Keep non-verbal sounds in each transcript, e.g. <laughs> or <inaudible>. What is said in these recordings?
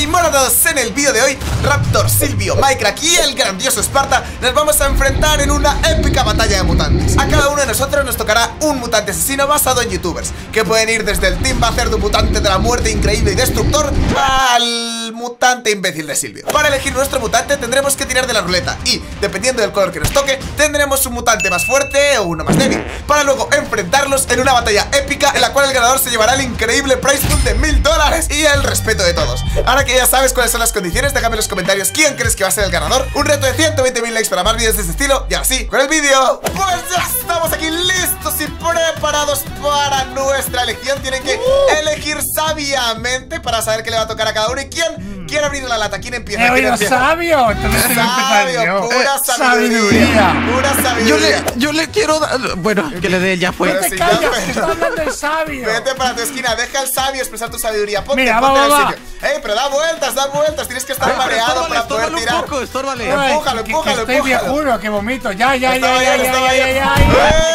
Y todos, en el vídeo de hoy Raptor, Silvio, Minecraft y el grandioso Sparta Nos vamos a enfrentar en una épica batalla de mutantes. A cada uno de nosotros nos tocará un mutante asesino basado en youtubers Que pueden ir desde el Team Bacer de mutante de la muerte increíble y destructor Al mutante imbécil de Silvio. Para elegir nuestro mutante tendremos que tirar de la ruleta Y, dependiendo del color que nos toque, tendremos un mutante más fuerte o uno más débil Para luego enfrentarlos en una batalla épica En la cual el ganador se llevará el increíble price pool de mil dólares Y el respeto de todos. Ahora que ya sabes cuáles son las condiciones, déjame en los comentarios quién crees que va a ser el ganador. Un reto de 120 mil likes para más vídeos de este estilo Y así, con el vídeo Pues ya estamos aquí listos y preparados para nuestra elección. Tienen que elegir sabiamente para saber qué le va a tocar a cada uno Y quién quiere abrir la lata, quién empieza, He ¿Quién oído empieza? sabio. Entonces yo. pura Eh, sabiduría Pura Yo sabiduría le, yo le quiero dar. Bueno, que le dé, ya fue. Pero No te si ya callas, fue. que está hablando el sabio. Vete para tu esquina, deja al sabio expresar tu sabiduría. Ponte, Mira, ponte va, en va, el va. sitio. Ey, pero da vueltas, da vueltas. Tienes que estar mareado para poder tirar. un poco, estórbale. Empújalo, que- que empújalo, Estoy empújalo. vomito. Ya, ya, ya, ya, ya, ya, ya.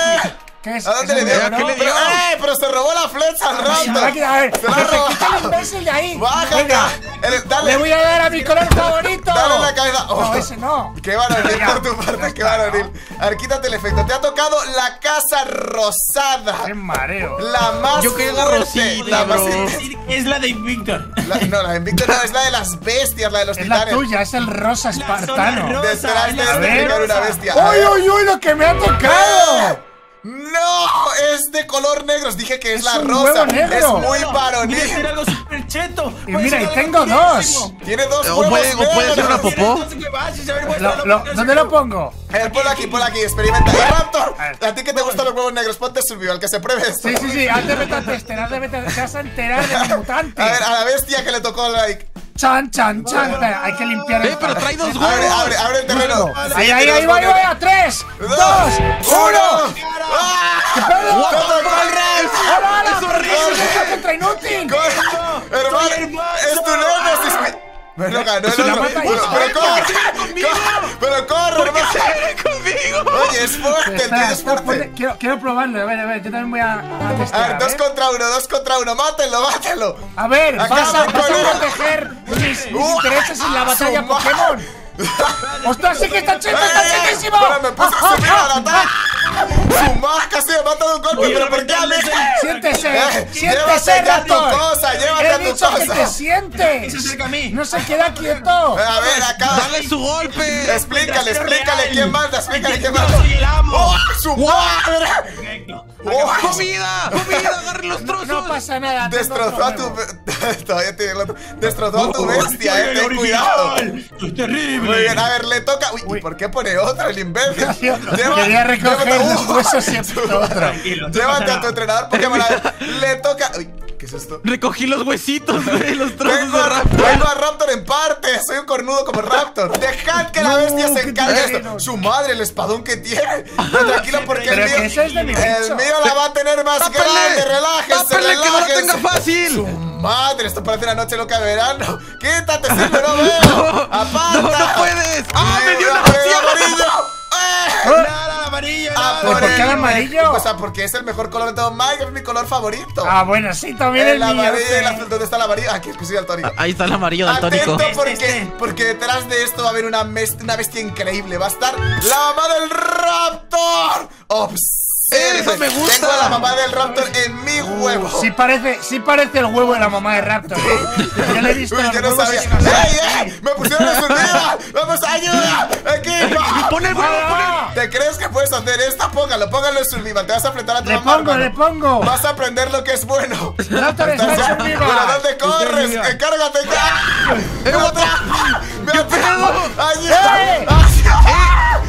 ¿Qué es? ¿A dónde ¿Es le dio? ¿Qué le dio? ¡Eh! Pero se robó la flecha al a rato. A ver, Se la robó. quita el imbécil de ahí. Bájate. Venga, El- Dale. le voy a dar a mi color favorito. Dale la cabeza. No, ese no. Qué varonil por tu parte, qué está, varonil. A ver, quítate el efecto. Te ha tocado la casa rosada. Qué mareo. La más Yo quería la rosita, bro. Es la de Invictor. la- No, la de Invicto no, es la de las bestias, la de los Es la titanes. tuya, es el rosa zona espartano. rosa. Detrás de este una bestia. ¡Uy, uy, uy! Lo que me ha tocado. ¡No! Es de color negro. Os dije que es, Es la un rosa. huevo negro. Es muy Mira, tiene varonil. algo súper cheto. Y mira, y tengo dos. Tiene dos O huevos puede- o puede ser una negros. popó. Lo- lo- ¿Dónde lo pongo? A ver, ponlo aquí, ponlo aquí, experimenta. ¡Eh, Raptor! A ver. ¿A ti que te gustan los huevos negros? Ponte survival, que se pruebe esto. Sí, sí, sí, haz de beta tester, haz de beta Te vas a enterar de mi mutante. <laughs> A ver, a la bestia que le tocó like. Chan, chan, chan. Espera, hay que limpiar Eh, pero trae dos Abre, huevos. abre, abre el terreno. Ahí, ahí, ahí, va, ahí va, a tres, dos, uno. ¡Ah! ¿Qué pedo? ¡Te tocó el! ¡Hola, hola! ¡Es horrible! ¡Es un contra inútil! ¡Hermano! ¡Es tu némesis! Me lo ganó el Si la otro. Mata <laughs> Pero, corre, corre, pero corre, hermano. conmigo! Oye, es fuerte, el tío es fuerte. quiero, quiero probarlo, a ver, a ver, yo también voy a, a A testear. ver, dos ¿eh? contra uno, dos contra uno, mátelo, mátelo. A ver, vas a, vas a proteger mis, <laughs> mis intereses en la batalla Pokémon. <laughs> ¡Ostras, sí que está cheto, está ¡Eh! chetísimo! Pero me puse a subir a la ataque. Su más casi me mata de un golpe, pero ¿por qué a mí? Siéntese, Eh, siéntese, llévate ya tu cosa, llévate He tu dicho que cosa. te sientes. <laughs> Se acerca a mí. No se queda quieto. A ver, acá. ¡Dale su golpe! Explícale, explícale quién manda, explícale quién manda. soy el amo. ¡Oh, su madre! ¡Oh, ¡Comida! ¡Comida! ¡Agarren los trozos! No pasa nada. Destrozó a tu. <laughs> Todavía tiene el otro. Destrozó a tu bestia, eh. Ten cuidado. original. Soy terrible. Muy bien, a ver, le toca. Uy, ¿y Uy. por qué pone otro el imbécil? <laughs> Quería recoger llévate- los huesos y otro. Llévate a tu entrenador Pokémon. Le toca. Uy, ¿qué es esto? Recogí los huesitos, güey, los trozos Tengo de a, Raptor. tengo a Raptor en parte. Soy un cornudo como Raptor. Dejad que la No, bestia se encargue de esto. Su madre, el espadón que tiene. Pero tranquilo, <laughs> porque el mío. es El mío la va a tener más grande. ¡Tápenle! Relájense, ¡Tápenle que no lo tenga fácil! Su madre, esto parece una noche loca de verano. Quítate, Silvio, no <laughs> veo. Aparta. ¡No, no puedes! ¡Ah, me dio una Ah. ¿Pero por qué el amarillo? O sea, porque es el mejor color de todo Mike, es mi color favorito. Ah, bueno, sí, también el, el amarillo y el sí. azul. ¿Dónde está el amarillo? Aquí, es que soy daltónico. Ahí está el amarillo del tónico. Atento porque, Este. porque detrás de esto va a haber una, mes- una bestia increíble. Va a estar la mamá del Raptor. Obs. Eso me gusta. Tengo a la mamá del Raptor en mi huevo. Sí parece, sí parece el huevo de la mamá de Raptor. ¿eh? Yo le he visto Uy, yo no sabía. ¡Ey, ey! ¡Me pusieron en su vida! ¡Vamos, ayuda! ¡Equipo! ¡Pon el huevo, pon el... ¡Ah! ¿Te crees que puedes hacer esto? Póngalo, póngalo en Survival. Te vas a enfrentar a tu Le mamá. pongo, le pongo. Vas a aprender lo que es bueno. Raptor está en Survival. ¿Pero dónde corres? ¡Encárgate ya! ¡Me atrapa! ¡Me atrapa! ¡Eh! ¡Ayuda!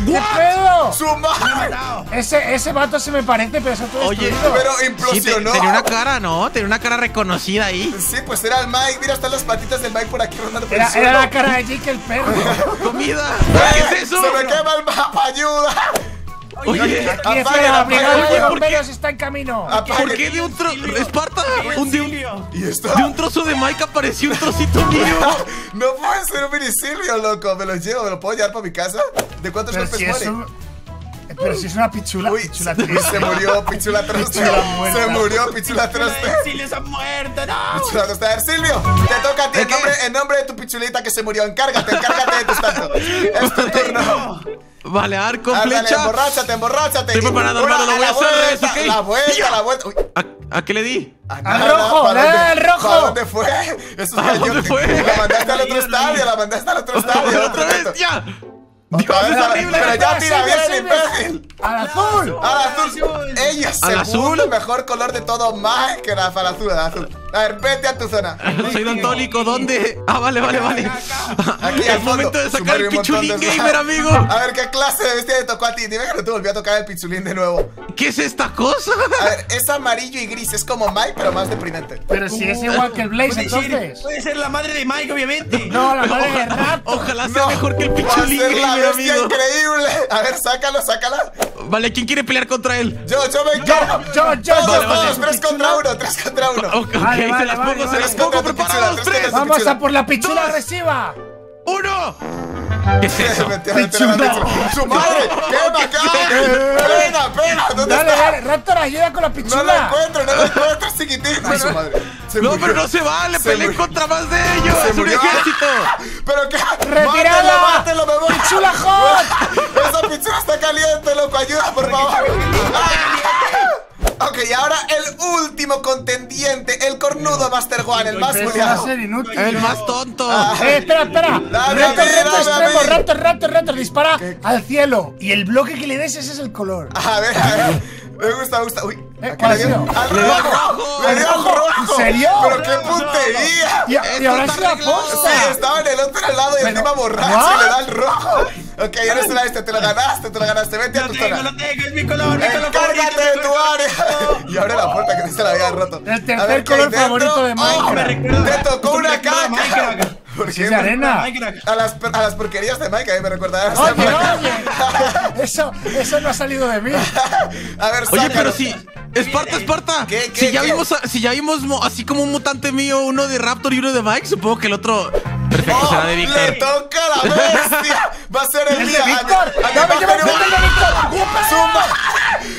¿Qué pedo? ¡Su madre! Ese, ese vato se me parece, pero está todo Oye, destruido. Pero Sí, te- implosionó. tenía una cara, ¿no? Tenía una cara reconocida ahí. Sí, pues era el Mike. Mira, están las patitas del Mike por aquí rondando por el Era, suelo. era la cara de Jake el perro. <laughs> ¡Comida! ¿Qué es eso? ¡Se me quema el mapa! ¡Ayuda! Oye, Aquí Apague, la brigada de bomberos está en camino. Apague. ¿por qué de un trozo... Esparta? Un, de, un, ¿Y esto? de un trozo de Mike apareció un trocito <laughs> mío. No puede ser un minisilvio, loco. ¿Me lo llevo? ¿Me lo puedo llevar para mi casa? ¿De cuántos Pero golpes si muere? Pero si es una pichula. Uy, pichula se, triste. se murió Pichula Troste. Se murió Pichula Troste. Silvio se ha muerto, no. Pichula Troste. A ver, Silvio, te toca a ti en nombre, en nombre de tu pichulita que se murió. Encárgate, encárgate de tu tanto. <laughs> Es tu turno. Vale, arco, Ándale, flecha. emborráchate, emborráchate. Estoy preparado, Una hermano, lo voy a la hacer al vuelta, ¿ok? La vuelta, la vuelta. Uy. ¿A, a qué le di? a Al nada, rojo, ¿para dale dónde- al rojo. ¿Para dónde fue? Eso es ¿A dónde fue? La mandaste al otro estadio, la mandaste al otro estadio. ¡Otra otro vez! ¡Ya! Es horrible. Pero ya tira bien, imbécil. ¡Al azul! Al azul. Ella, ¿Al azul? mejor color de todo Minecraft. Al azul, al azul. A ver, vete a tu zona. <laughs> Soy daltónico, ¿dónde? <laughs> Ah, vale, vale, vale. <laughs> Aquí Es al fondo. momento de sacar el pichulín gamer, amigo. A ver, ¿qué clase de bestia te tocó a ti? Dime que no te volvió a tocar el pichulín de nuevo. ¿Qué es esta cosa? A ver, es amarillo y gris. Es como Mike, pero más deprimente. Pero si es igual que el Blaze, Puede ser, entonces. puede ser la madre de Mike, obviamente. No, la madre de Ojalá, Raptor. ojalá sea mejor que el va a pichulín ser la gamer, bestia amigo. increíble. A ver, sácalo, sácala. Vale, ¿quién quiere pelear contra él? Yo, yo me encargo. yo, yo, Todos, yo. todos, tres contra uno, tres contra uno. Ok, Vale, se vale, las vale, pongo, se vale. las Tres pongo preparados. tres Vamos a por la pichula agresiva. Uno. ¿Qué es eso? Mentira, mentira, mentira. ¡Su madre! ¡Qué <laughs> bacán! ¡Pena, pena! ¿Dónde Dale, está? dale, Raptor, ayuda con la No lo pichula. encuentro, no lo encuentro, chiquitín. Ay, su madre. Se No, murió. pero no se vale, murió. contra más de ellos. Se Es un murió. ejército. Pero qué. ¡Retirada! ¡Mátelo, mátelo, me voy! ¡Pichula <laughs> hot! Esa pichula está caliente, loco. Ayuda, por favor. <laughs> Ok, y ahora el último contendiente, el cornudo Master One, el más inútil. El más tonto. Eh, espera, espera. Dame reto dame extremo. Dispara al cielo. Y el bloque que le des, ese es el color. A ver, a ver. Me gusta, me gusta. Uy, Eh, ¿a qué ¿cuál ha sido? ¡Al al rojo! rojo. ¡Le dio al rojo! ¿En serio? ¡Pero qué puntería! Y, ahora es la posta. Sí, estaba en el otro lado y encima borracho le da el rojo. Ok, eres la este, te lo ganaste, te lo ganaste. Vete a tu tengo, zona. lo tengo, es mi color, mi color favorito, de tu área. <laughs> Y abre la puerta que se la había roto. El tercer A ver, ¿qué hay color dentro? favorito de ¡Oh! Minecraft. Te tocó una caca. <laughs> ¿Por Si qué? es de arena. A las, a las porquerías de Mike, a mí me recuerda a Oye, oye. <laughs> Eso, eso no ha salido de mí. A ver, Oye, pero si. Esparta, Esparta. ¿Qué, qué, si ya qué? vimos, si ya vimos mo- así como un mutante mío, uno de Raptor y uno de Mike, supongo que el otro. Perfecto, ¡Oh! será de ¡Le toca a la bestia! ¡Va a ser el ¡Es día! A Víctor! a mi ¡No, me de Víctor! ¡Zumba!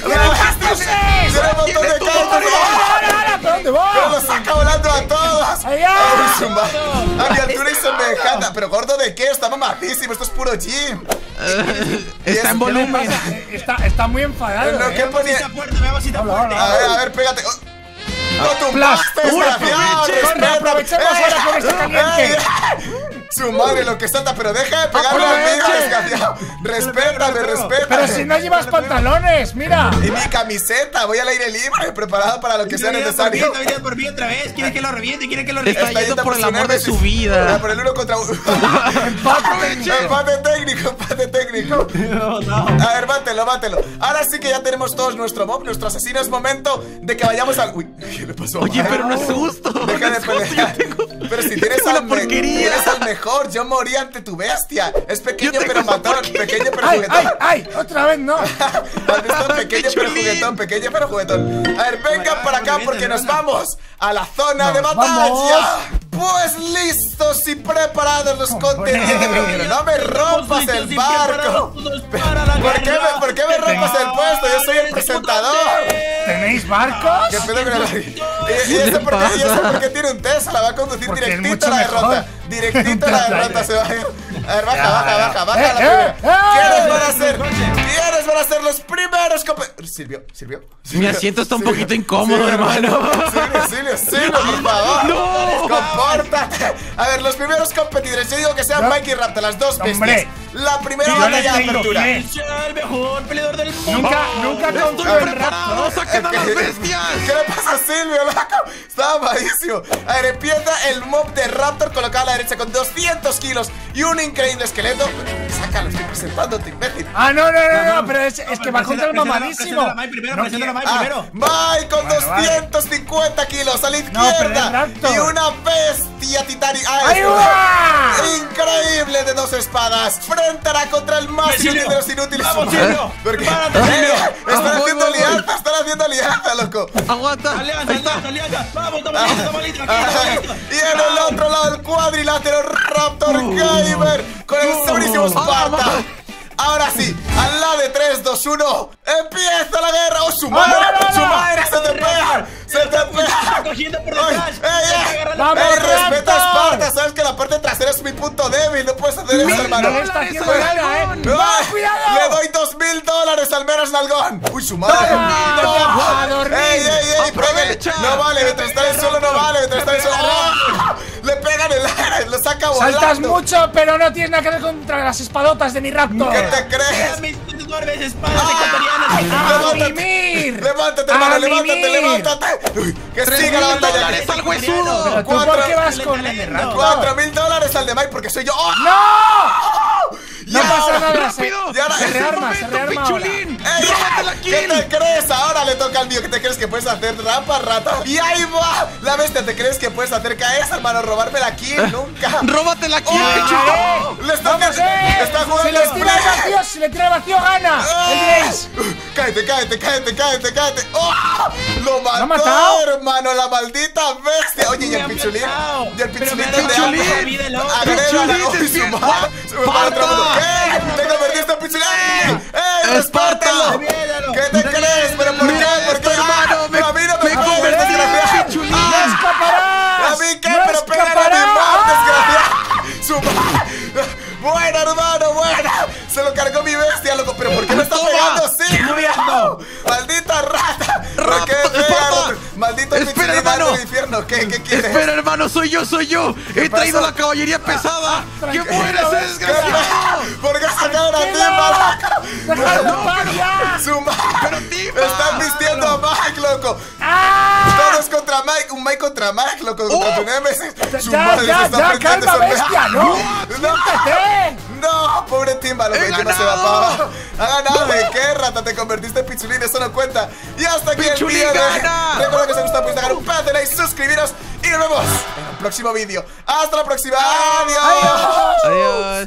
¡Tiene un montón de ¿Quién es tu cartas! motor? ¡Ahora, ahora! ¿Para dónde ¡Pero los saca volando a todos! ¡Allá! ¡Ay, Zumba! ¡A mi altura y semejante! ¿Pero gordo de qué? Está mamadísimo, esto es puro gym. <laughs> Está en ¿Qué le volumen. Está, está muy enfadado. No, eh. ¿qué ponía? A ver, a ver, pégate. ¡No tumbaste. Aprovechemos ahora que está caliente. Su madre, lo que salta, pero deja de pegarle al mío, Aproveche. desgraciado. <laughs> Respétame, respétame. Pero si no llevas pantalones, mira. Y mi camiseta, voy al aire libre, preparado para lo que sea Viene por necesario. mí, por mí otra vez. Quiere que lo reviente, quiere que lo Está reviente. yendo por el amor de su vida. Ah, Por el uno contra uno. Empate <laughs> técnico, empate técnico. <laughs> No, no. A ver, mátelo, mátelo. Ahora sí que ya tenemos todos nuestro mob, nuestro asesino. Es momento de que vayamos al. Uy, ¿qué le pasó? a Oye, pero no es justo. Deja de pelear. Pero si <laughs> tienes al, una me- porquería. tienes al mejor, yo morí ante tu bestia. Es pequeño pero matón, pequeño pero ¡Ay, juguetón. ay, ay! Otra vez no. <laughs> <laughs> Pequeño pero juguetón, pequeño pero juguetón. A ver, vengan para acá porque nos vamos a la zona de batalla. Pues listos y preparados los pero no me rompas el barco. ¿Por qué me, por qué me rompas el puesto? Yo soy el presentador. ¿Tenéis barcos? ¿Qué pedo con el- ¿Y, y ese por qué, y ese por qué tiene un Tesla? Va a conducir Porque directito mucho la mejor. derrota. Directito Un la <laughs> derrota se va a ir. A ver, baja, baja, baja, baja Eh, la eh, eh. ¿Quiénes van a ser? ¿Quiénes van a ser los primeros compe- Silvio, Silvio. Mi asiento está un Silvio, poquito incómodo, Silvio, hermano. Silvio, Silvio, Silvio, por <laughs> favor. No. Compórtate. A ver, los primeros competidores. Yo digo que sean No. Mike y Raptor, las dos bestias. La primera Yo batalla de apertura. el mejor peleador del mundo. Nunca, nunca Estoy confío en preparado. Saquen a las ¿Qué- bestias. ¿Qué le pasa a Silvio, loco? Estaba malísimo. A ver, empieza el mob de Raptor colocado a la derecha con 200 kilos y un increíble esqueleto. Sácalo, estoy presentándote, imbécil. Ah, no, no, no, no, No, no. pero es, es que va contra el mamadísimo. presenta la Mike primero, No presenta la Ah, primero. Mike con Bueno, vale. 250 kilos a la No, izquierda. Raptor. y una bestia titánica. Ah, ¡Ahí esto- va! Increíble de dos espadas. Frente hará contra el más inútil de los inútiles. Vamos, Silvio. Eh, Silvio. están Ah, voy, haciendo alianza, están haciendo alianza, loco. Aguanta. Alianza, alianza, alianza. Vamos, toma Ay, lista. Y en el otro lado el cuadrilátero Raptor Gamer con el segurísimo Sparta. Ahora sí, al lado de 3, 2-1. ¡Empieza la guerra! ¡Oh, su madre! ¡Su madre! Está pega! cogiendo por detrás. ¡Ey, Está ey! agarrando- ¡Vamos, ¡Ey, respeta! Esparta! Sabes que la parte trasera es mi punto débil. No puedes hacer eso, hermano. No le está haciendo nada, eh. ¡Le doy dos mil dólares al menos, Nalgón! ¡Uy, su madre! ¡Ey, ey, ey! Aprovecha. ¡No vale! Mientras está en el suelo no vale! Mientras está en el suelo... ¡Le pegan el aire! ¡Lo saca volando! Saltas mucho, pero no tienes nada que ver contra las espadotas de mi raptor. ¿Qué te crees? Mis enormes espadas ecuatorianas. ¡A ¡Levántate! mimir! ¡Levántate, ¡A hermano! ¡Levántate, levántate! Uy, ¡Que siga la batalla! dólares al huesudo. Pero tú Cuatro- por qué vas con el raptor? ¡Cuatro mil dólares al de Mike porque soy yo! ¡Oh! ¡No! Mío. ¿Qué te crees que puedes hacer? Trampa, rata. ¡Y ahí va! La bestia, ¿te crees que puedes hacer KS, hermano? Robarme la <laughs> kill. Nunca. ¡Róbate la kill, ¡Oh! pichulín! ¡Le está, ¡Vamos, eh! está Si jugando le tira el vacío, si le tira el vacío, gana. Grace. Cállate, cállate, cállate, cállate, cállate. ¡Oh! Lo mató, matado? hermano, la maldita bestia. Oye, ¿y el pichulín? ¿Y el pichulín el otro. Agrégala. Pichulín. Se me va a otro mundo. ¡Esparta! ¿Qué? ¡Te convertiste en pichulín! ¡Ey! ¡Ey! ¿Qué te crees? ¿Pero por qué? Mira ¿Por qué? esto, hermano, me- ¡A mí no me convertí en pichulín. ¡No escaparás! ¿A mí qué? ¡No ¡Pero pégale a mi ¡Ah! hermano, buena! Se lo cargó mi bestia, loco. ¿Pero por qué me está pegando? ¡Sí! muriendo. ¡Maldita ¡Maldito Espera, hermano. del infierno! ¿Qué, qué quieres? Espera, hermano, soy yo, soy yo. He traído la caballería pesada. ¡Que tranquilo, mueres, ¿qué ese ¿Qué desgraciado! ¿Por qué sacaron a ti, ¡Tranquilo! malaca? ¡Déjalo ya! ¡Su! ¡Pero Timba! ¡Están vistiendo a Mike, loco! ¡Ah! Todos contra Mike, un Mike contra Mike, loco, contra Oh. tu Nemesis. Su Ya, ya, ya, calma, bestia, no. <laughs> ¡No! ¡No! ¡Pobre Timba! Lo ¡He que Timba se va abajo. ¡Ha ganado! ¿De qué, rata? Te convertiste en pichulín, eso no cuenta. Y hasta aquí el ¡Pichulín vídeo de... gana! Recuerda que si os gusta, pues dejar un pedazo de like, suscribiros y nos vemos en el próximo vídeo. ¡Hasta la próxima! ¡Adiós!